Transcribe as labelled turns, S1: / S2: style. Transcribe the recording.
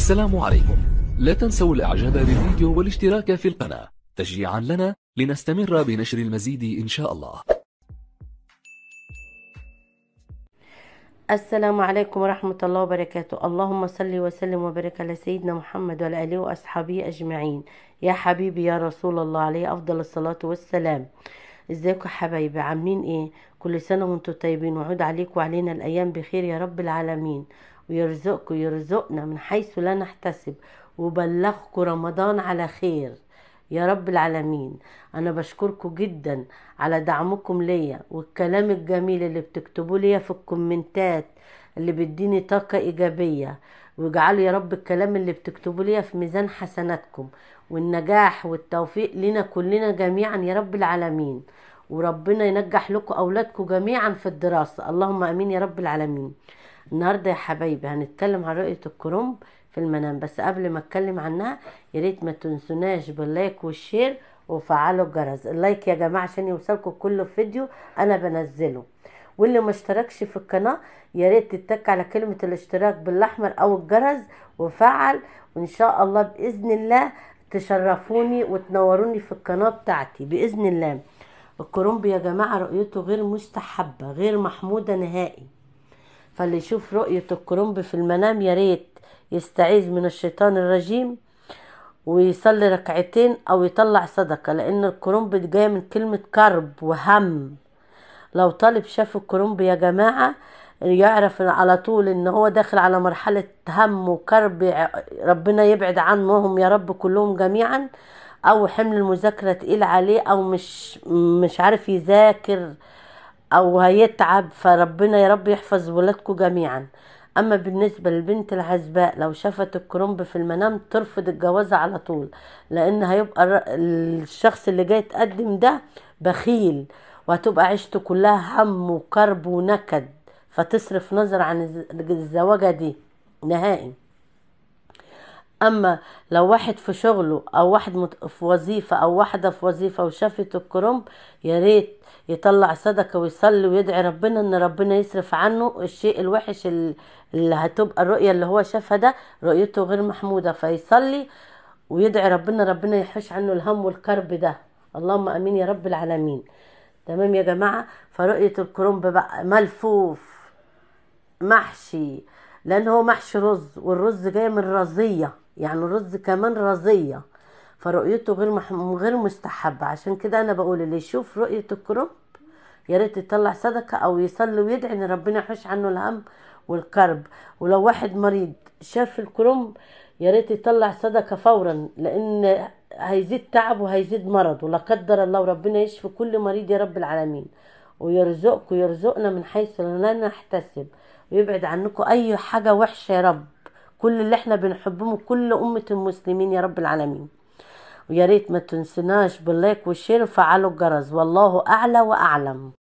S1: السلام عليكم. لا تنسوا الإعجاب بالفيديو والاشتراك في القناة. تشجيعا لنا لنستمر بنشر المزيد إن شاء الله.
S2: السلام عليكم ورحمة الله وبركاته. اللهم صل وسلم وبارك على سيدنا محمد وعلى آله وأصحابه أجمعين. يا حبيبي يا رسول الله عليه أفضل الصلاة والسلام. ازيكم يا حبايبي؟ عاملين إيه؟ كل سنة وأنتم طيبين. وعود عليكم وعلينا الأيام بخير يا رب العالمين. ويرزقكم يرزقنا من حيث لا نحتسب. وبلغكم رمضان على خير. يا رب العالمين. أنا بشكركم جدا على دعمكم ليا والكلام الجميل اللي بتكتبوه ليا في الكومنتات اللي بيديني طاقة إيجابية. واجعلوا يا رب الكلام اللي بتكتبوه ليا في ميزان حسناتكم. والنجاح والتوفيق لنا كلنا جميعا يا رب العالمين. وربنا ينجح لكم اولادكم جميعا في الدراسة. اللهم آمين يا رب العالمين. النهارده يا حبايبي هنتكلم عن رؤية الكرنب في المنام. بس قبل ما اتكلم عنها يا ريت ما تنسوناش بال like وال share وفعلوا الجرس. ال like يا جماعة عشان يوصلكم كل فيديو أنا بنزله. واللي ما اشتركش في القناة يا ريت تتك على كلمة الاشتراك بالأحمر أو الجرس وفعل. وإن شاء الله بإذن الله تشرفوني وتنوروني في القناة بتاعتي. بإذن الله. الكرنب يا جماعة رؤيته غير مستحبة غير محمودة نهائي. فاللي يشوف رؤية الكرنب في المنام يا ريت يستعيذ من الشيطان الرجيم ويصلي ركعتين أو يطلع صدقة لأن الكرنب جاية من كلمة كرب وهم. لو طالب شاف الكرنب يا جماعة يعرف على طول إن هو داخل على مرحلة هم وكرب ربنا يبعد عنهم يا رب كلهم جميعا أو حمل المذاكرة تقيل عليه أو مش مش عارف يذاكر أو هيتعب فربنا يا رب يحفظ ولادكم جميعا. أما بالنسبة للبنت العزباء لو شافت الكرنب في المنام ترفض الجوازة على طول لأن هيبقى الشخص اللي جاي يتقدم ده بخيل وهتبقى عيشته كلها هم وكرب ونكد فتصرف نظر عن الزواجة دي. نهائي. أما لو واحد في شغله أو واحد في وظيفة أو واحدة في وظيفة وشافت الكرنب يا ريت يطلع صدقة ويصلي ويدعي ربنا إن ربنا يصرف عنه الشيء الوحش اللي هتبقى الرؤية اللي هو شافها ده رؤيته غير محمودة. فيصلي ويدعي ربنا ربنا يحش عنه الهم والكرب ده. اللهم آمين يا رب العالمين. تمام يا جماعة؟ فرؤية الكرنب بقى ملفوف محشي لأن هو محشي رز والرز جاي من رزية. يعني الرز كمان رزية فرؤيته غير محم... غير مستحبة. عشان كده أنا بقول اللي يشوف رؤية الكرنب يا ريت يطلع صدقة أو يصلي ويدعي إن ربنا يحش عنه الهم والكرب. ولو واحد مريض شاف الكرنب يا ريت يطلع صدقة فورا لأن هيزيد تعب وهيزيد مرض. ولا قدر الله وربنا يشفي كل مريض يا رب العالمين. ويرزقك ويرزقنا من حيث لا نحتسب. ويبعد عنكم أي حاجة وحشة يا رب. كل اللي إحنا بنحبهم كل أمة المسلمين يا رب العالمين. ويا ريت ما تنسناش باللايك والشير وفعلوا الجرس. والله أعلى وأعلم.